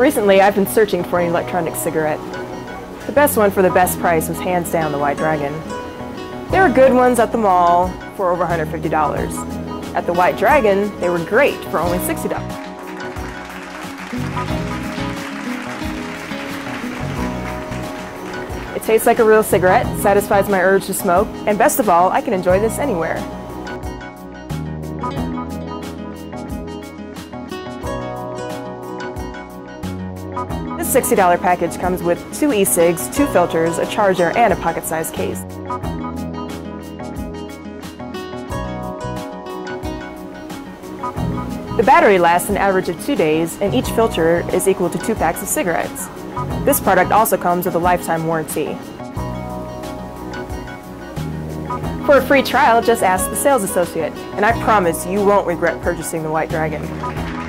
Recently, I've been searching for an electronic cigarette. The best one for the best price was hands down the White Dragon. There were good ones at the mall for over $150. At the White Dragon, they were great for only $60. It tastes like a real cigarette, satisfies my urge to smoke, and best of all, I can enjoy this anywhere. This $60 package comes with two e-cigs, two filters, a charger, and a pocket-sized case. The battery lasts an average of two days, and each filter is equal to two packs of cigarettes. This product also comes with a lifetime warranty. For a free trial, just ask the sales associate, and I promise you won't regret purchasing the White Dragon.